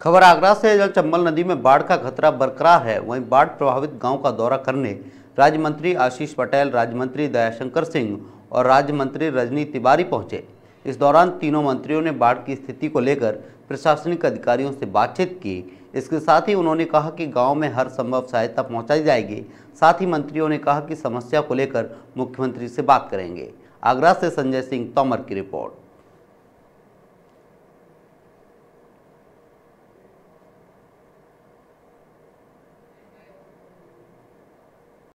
खबर आगरा से जल चंबल नदी में बाढ़ का खतरा बरकरार है। वहीं बाढ़ प्रभावित गाँव का दौरा करने राज्य मंत्री आशीष पटेल राज्य मंत्री दयाशंकर सिंह और राज्य मंत्री रजनी तिवारी पहुँचे। इस दौरान तीनों मंत्रियों ने बाढ़ की स्थिति को लेकर प्रशासनिक अधिकारियों से बातचीत की। इसके साथ ही उन्होंने कहा कि गाँव में हर संभव सहायता पहुंचाई जाएगी। साथ ही मंत्रियों ने कहा कि समस्या को लेकर मुख्यमंत्री से बात करेंगे। आगरा से संजय सिंह, तोमर की रिपोर्ट।